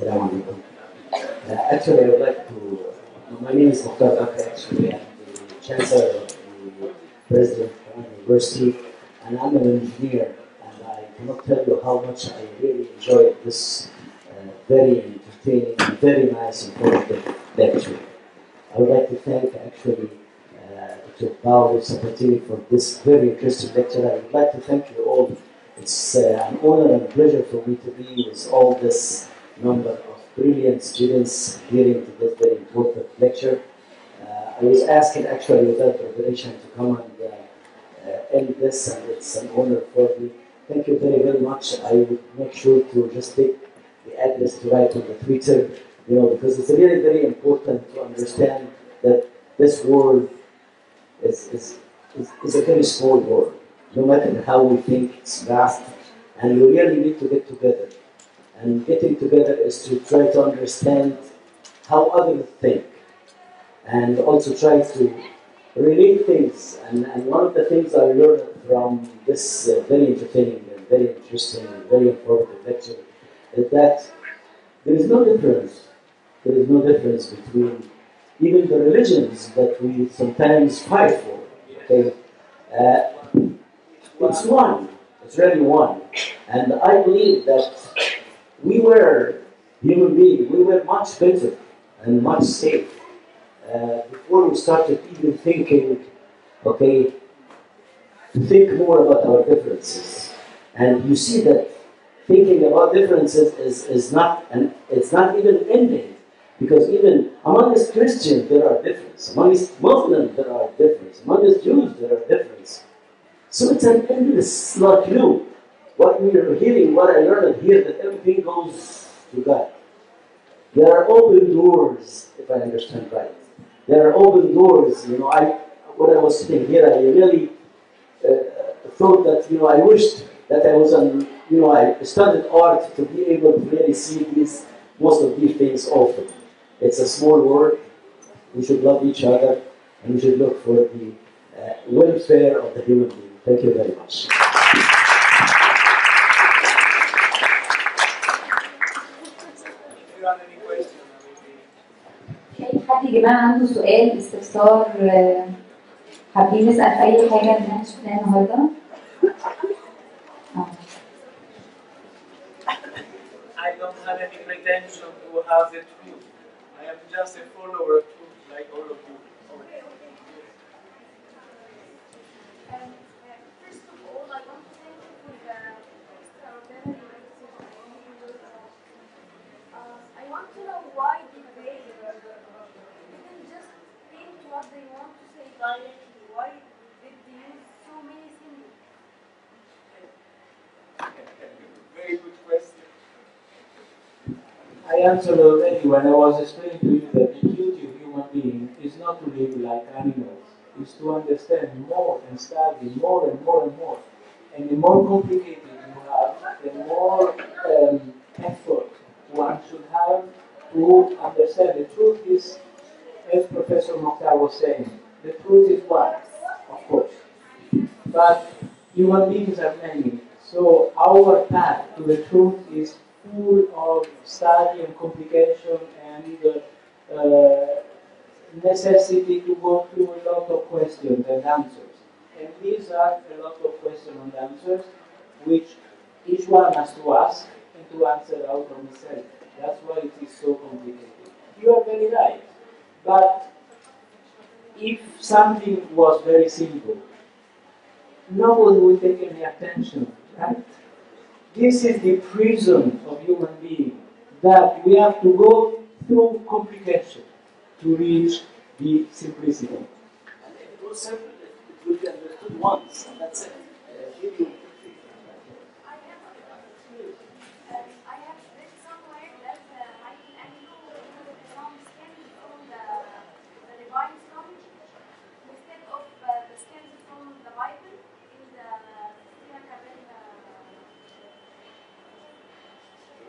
Uh, actually, I would like to. Uh, my name is Dr. Bakr, actually. I'm the Chancellor of the President of the University, and I'm an engineer. And I cannot tell you how much I really enjoyed this uh, very entertaining and very nice informative lecture. I would like to thank actually uh, Dr. Paolo Sabatini for this very interesting lecture. I would like to thank you all. It's uh, an honor and pleasure for me to be with all this number of brilliant students hearing to this very important lecture. Uh, I was asked actually without preparation to come and uh, uh, end this, and it's an honor for me. Thank you very, very much. I will make sure to just take the address to write on the Twitter, you know, because it's really very important to understand that this world is, is, is, is a very small world. No matter how we think, it's vast, and we really need to get together. And getting together is to try to understand how others think and also try to relate things. And, and one of the things I learned from this uh, very entertaining and very interesting and very informative lecture is that there is no difference. There is no difference between even the religions that we sometimes fight for. Okay? Uh, it's one. It's really one. And I believe that we were human beings, we were much better and much safe started even thinking, okay, to think more about our differences. And you see that thinking about differences is, is not an, it's not even ending. Because even among us Christians there are differences. Among us Muslims there are differences. Among us Jews there are differences. So it's an endless like loop. What we are hearing, what I learned here, that everything goes to God. There are open doors, if I understand right. There are open doors. You know, I when I was sitting here, I really uh, thought that you know I wished that I was on. You know, I studied art to be able to really see these most of these things often. It's a small world. We should love each other, and we should look for the uh, welfare of the human being. Thank you very much. يا جماعة عنده سؤال استفسار آه، حابين نسأل في أي حاجة من شفناها النهاردة؟ آه. I don't have any pretension to have the truth. I am just a follower of answered already when I was explaining to you that the duty of human being is not to live like animals, is to understand more and study more and more and more. And the more complicated you have, the more um, effort one should have to understand. The truth is, as Professor Mokhtar was saying, the truth is one, of course. But human beings are many. So our path to the truth is full of study and complication and uh, necessity to go through a lot of questions and answers. And these are a lot of questions and answers which each one has to ask and to answer out of himself. That's why it is so complicated. You are very right. But if something was very simple, nobody would take any attention, right? This is the prison of human being, that we have to go through complication to reach the simplicity. And it was simple, it would be understood once, and that's it. Uh, give you- I have um, I have read somewhere that uh, Michelangelo was found skins from the, the divine stone instead of uh, the skins from the Bible in the Sistina Caverna.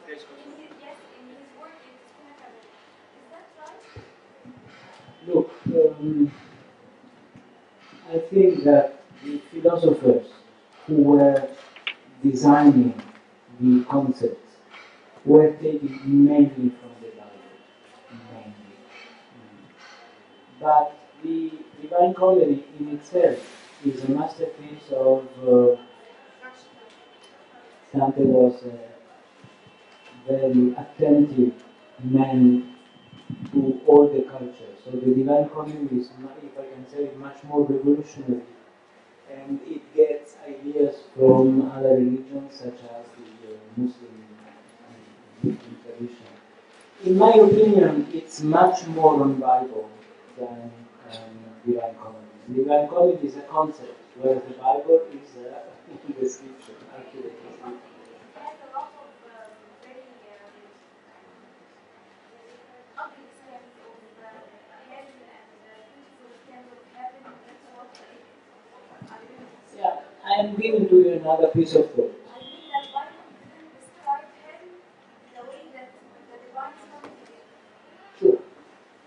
Yes, In his, yes, in his work in Sistina Caverna. Is that right? Look, um, I think that the philosophers who were designing the concepts were taken mainly from the Bible, mainly. But the Divine Comedy in itself is a masterpiece of uh, Dante was a very attentive man to all the cultures. So the Divine Comedy is, if I can say, much more revolutionary, and it gets ideas from other religions such as the uh, Muslim, uh, Muslim tradition. In my opinion, it's much more on Bible than um, Divine Comedy. Divine Comedy is a concept, whereas the Bible is [LAUGHS] a description, accurate description. It has a lot of um, very um, ugly skins of uh, hell and uh, beautiful skins of heaven. That's what I, I really Yeah, I am giving to you another piece of thought. I mean that Bible didn't describe hell the way that the divine stone did. Sure.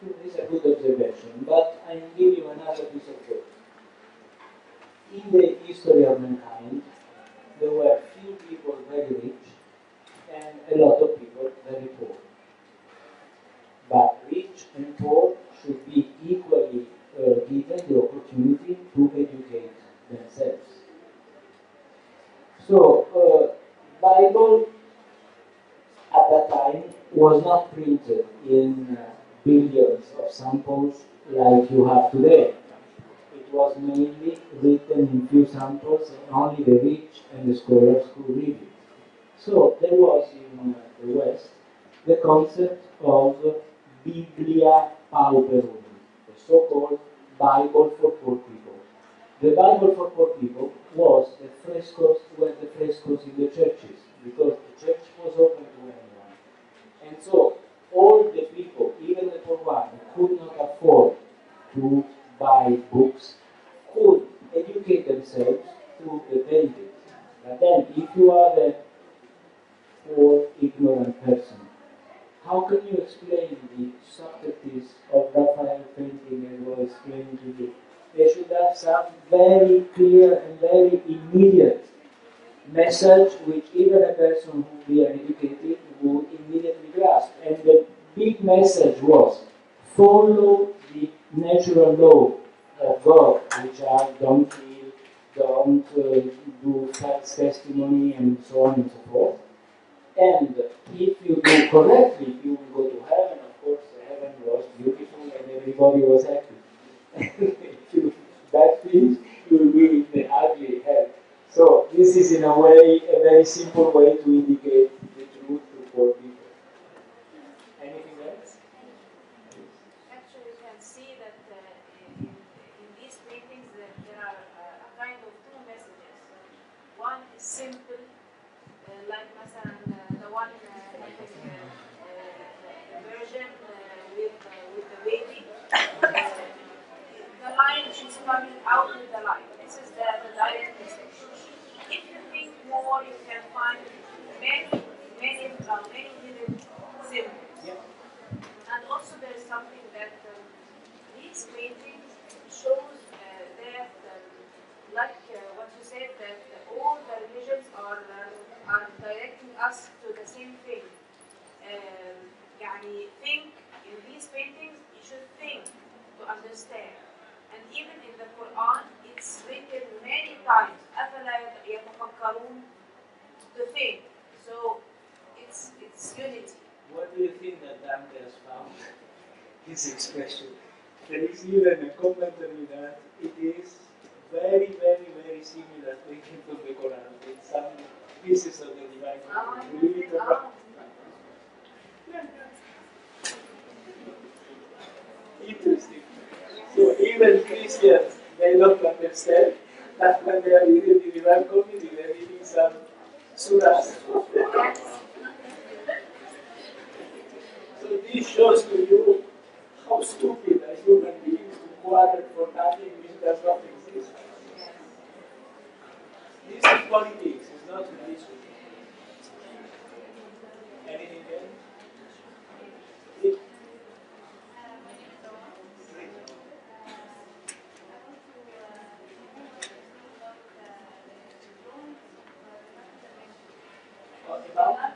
Sure, is a good observation, but I will simple, uh, like مثلا uh, the one uh, having uh, uh, the version uh, with, uh, with the baby. Uh, the line she's coming out with the line. This is the, the direct message. If you think more, you can find many, many, uh, many hidden symbols. And also there is something that um, these paintings shows uh, that, um, like uh, what you said, that all the religions are uh, are directing us to the same thing. Um, يعني think in these paintings you should think to understand. And even in the Quran, it's written many times. أفلا يتفكرون to think. So it's it's unity. What do you think that Dante has found this expression? There is even a commentary that it is very, very, very similar to the Quran with some pieces of the divine. Believe it. Interesting. So even Christians, they don't understand that when they are reading the divine comedy, they're reading some surahs. So this shows to you how stupid a human being is to quarrel for nothing which does not exist. This is politics, it's not religion. Anything else? It- What about? I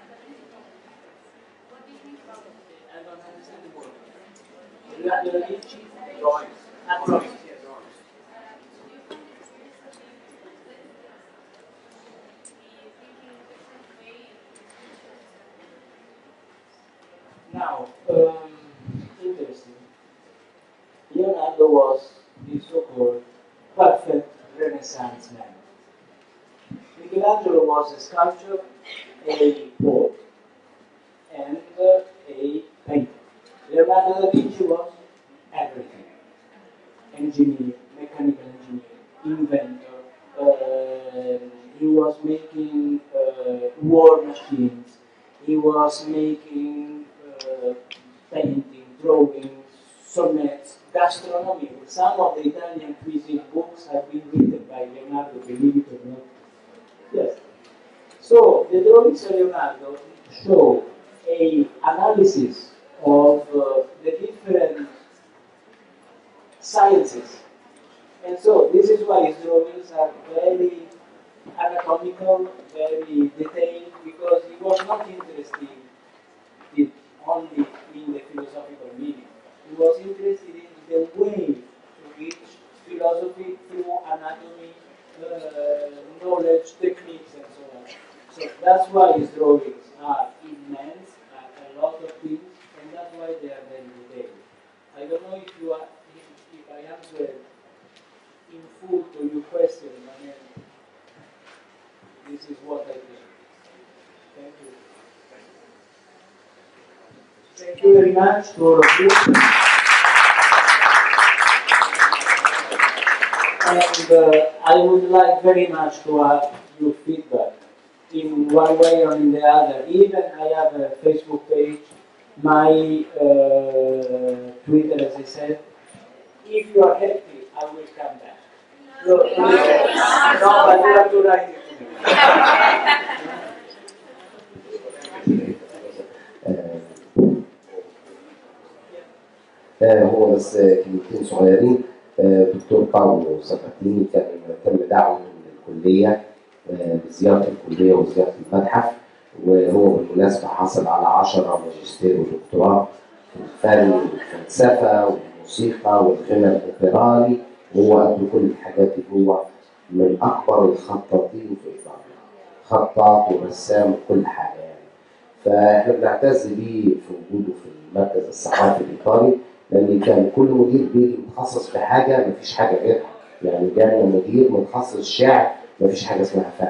don't understand the word. Leonardo da Vinci? Drawings. Ah, drawings, yeah, drawings. Now, um, interesting. Leonardo was the so-called perfect Renaissance man. Michelangelo was a sculptor, a poet, and uh, a painter. Leonardo da Vinci was everything. Engineer, mechanical engineer, inventor. Uh, he was making uh, war machines. He was making uh, painting, drawing, sonnets, gastronomy. Some of the Italian cuisine books have been written by Leonardo, believe it or not. Yes. So the drawings of Leonardo show a analysis of uh, the different sciences. And so this is why his drawings are very anatomical, very detailed, because he was not interested in only in the philosophical meaning. He was interested in the way to reach philosophy through anatomy, uh, knowledge, techniques, and so on. So that's why his drawings are immense, a lot of things, and that's why they are very detailed. I don't know if you are, if, if I answer in full to your question. I mean, this is what I think. Thank you. Thank you very much to all of you. And uh, I would like very much to have your feedback in one way or in the other. Even I have a Facebook page, my uh, Twitter, as I said. If you are happy, I will come back. No, no, no, but you have to write it to me. [LAUGHS] [LAUGHS] هو بس آه، كلمتين صغيرين. آه، دكتور باولو سبقتني كان تم دعوة من الكلية آه، بزيارة الكلية وزيارة المتحف وهو بالمناسبة حصل على 10 ماجستير ودكتوراه في الفن والفلسفة والموسيقى والغنى الأوبرالي. وهو قبل كل الحاجات دي هو من أكبر الخطاطين في إيطاليا. خطاط ورسام وكل حاجة يعني. فإحنا بنعتز بيه في وجوده في المركز الثقافي الإيطالي. لأن كان كل مدير بيجي متخصص في حاجة مفيش حاجة غيرها. يعني جالنا مدير متخصص شعر مفيش حاجة اسمها فن.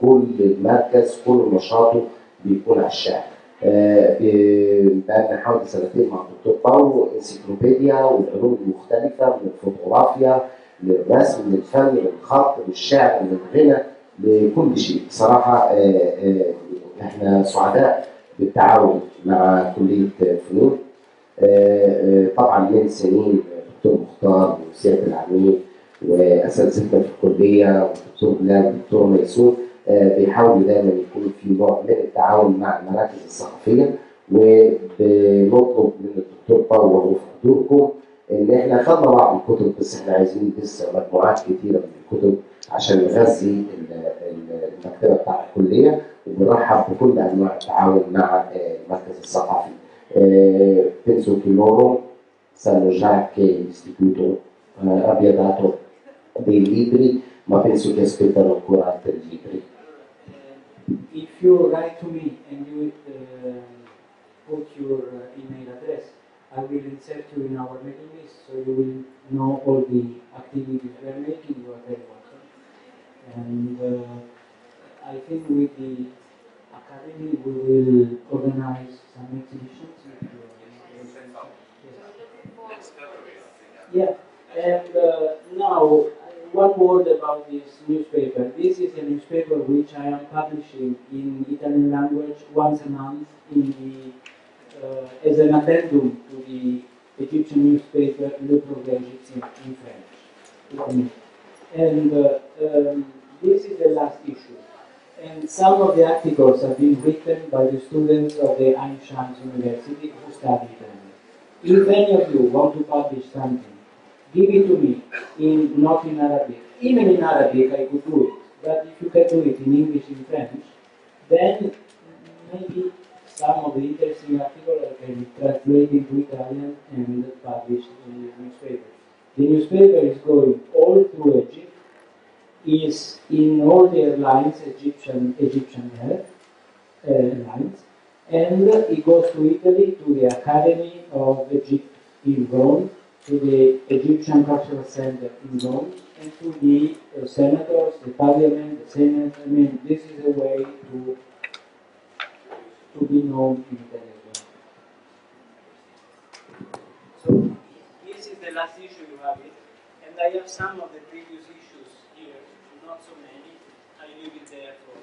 كل المركز كل نشاطه بيكون على الشعر آه، ب- بقالنا حوالي سنتين مع الدكتور باولو انسيكلوبيديا والعلوم المختلفة من الفوتوغرافيا للرسم للفن للخط للشعر للغنى لكل شيء. بصراحة آه، آه، إحنا سعداء بالتعاون مع كلية فنون. طبعا من سنين الدكتور مختار وسيادة العميد واساتذتنا في الكلية والدكتور بلال والدكتور ميسون آه، بيحاولوا دايما يكون في نوع من التعاون مع المراكز الثقافية وبنطلب من الدكتور باولو وفي حضوركم إن إحنا خدنا بعض الكتب بس إحنا عايزين لسه مجموعات كتيرة من الكتب عشان نغذي ال- ال- المكتبة بتاعت الكلية وبنرحب بكل أنواع التعاون مع آه، المركز الثقافي. Eh, penso che loro sanno già che l'istituto eh, abbia dato dei libri, ma penso che aspettano ancora altri libri. if you write to me and you uh, put your uh, email address, I will insert you in our mailing list so you will know all the activities we are making. You are very welcome. And uh, I think with the academy we will organize some exhibitions. Yeah, and uh, now one word about this newspaper. This is a newspaper which I am publishing in Italian language once a month in the, uh, as an addendum to the Egyptian newspaper Le Progrès Egyptien in French. And uh, um, this is the last issue. And some of the articles have been written by the students of the Ain Shams University who study them. If any of you want to publish something, give it to me in not in Arabic. Even in Arabic I could do it, but if you can do it in English in French, then maybe some of the interesting articles can translate into Italian and publish in the newspaper. The newspaper is going all through Egypt, is in all the airlines, Egyptian Egyptian uh, and it goes to Italy, to the Academy of Egypt in Rome, to the Egyptian Cultural Center in Rome, and to the uh, senators, the parliament, the senate. I mean, this is a way to to be known in Italy. So this is the last issue you have it, and I have some of the previous issues here, not so many. I leave it there for.